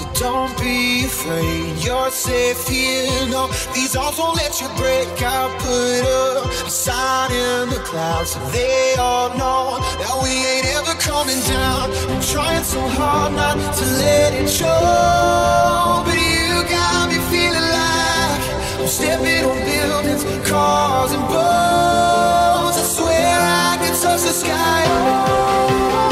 So don't be afraid, you're safe here. No, these odds won't let you break. I put up a sign in the clouds so they all know that we ain't ever coming down. I'm trying so hard not to let it show, but you got me feeling like I'm stepping on buildings, cars, and boats. I swear I could touch the sky. Oh.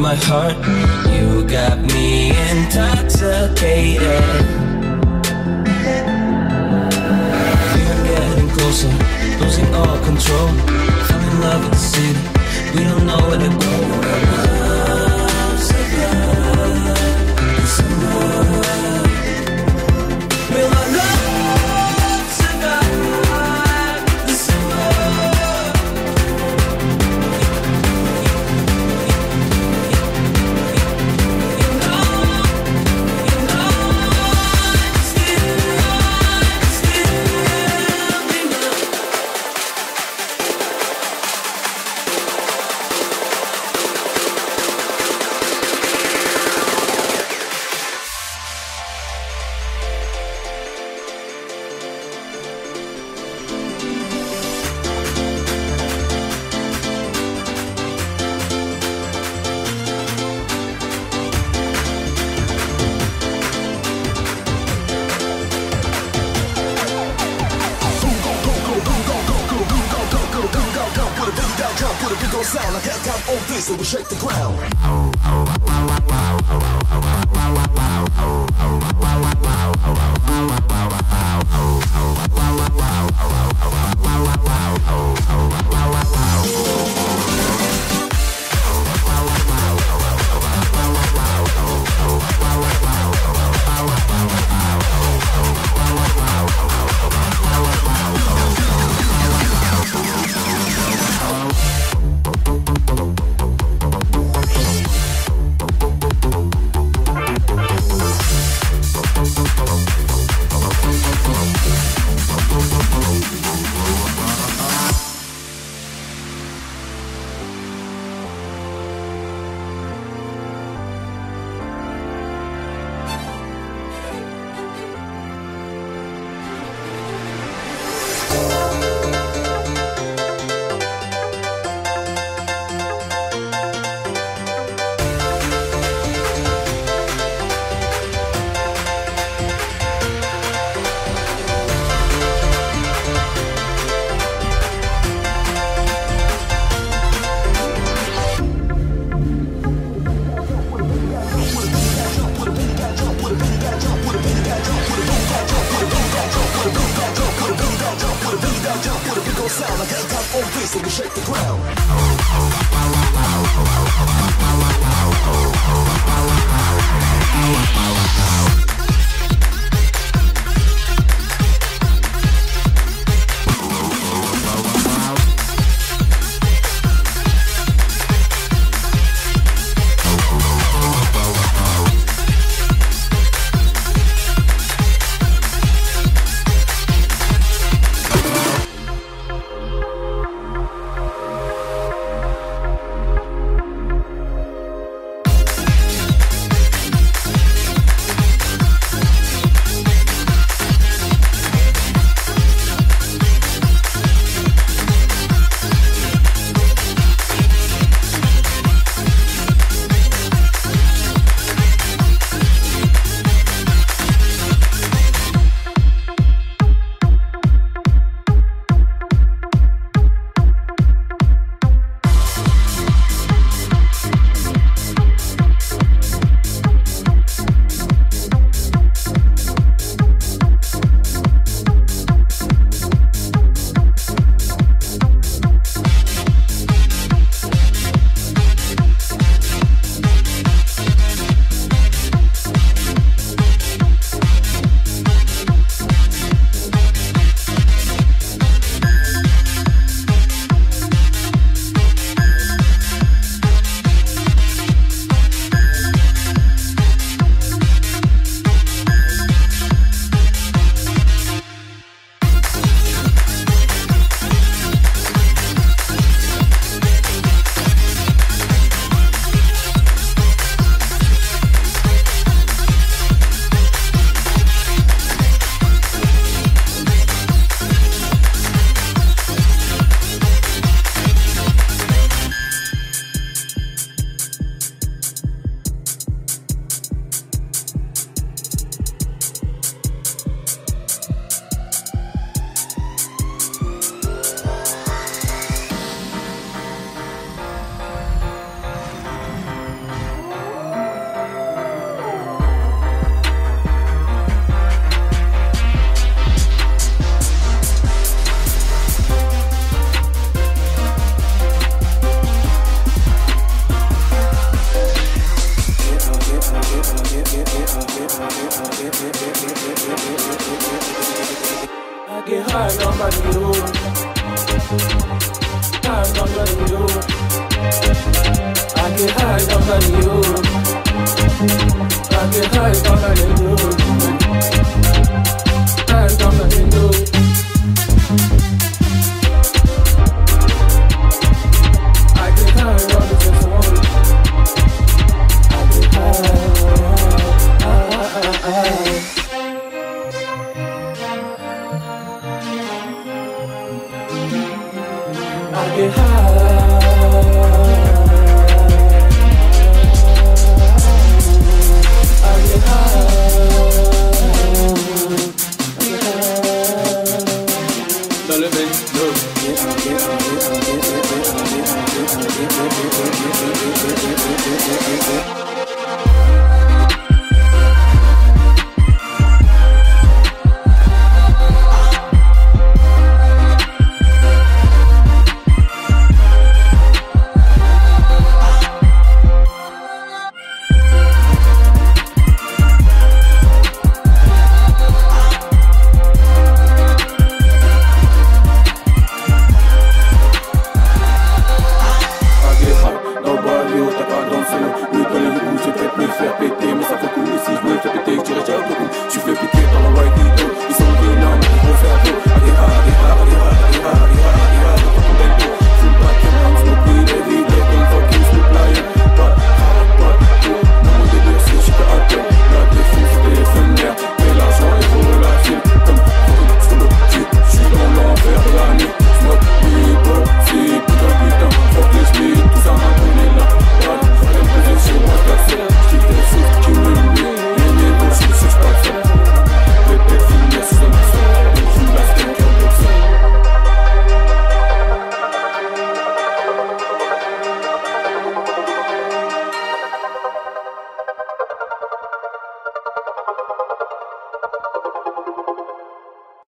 My heart. You got me intoxicated.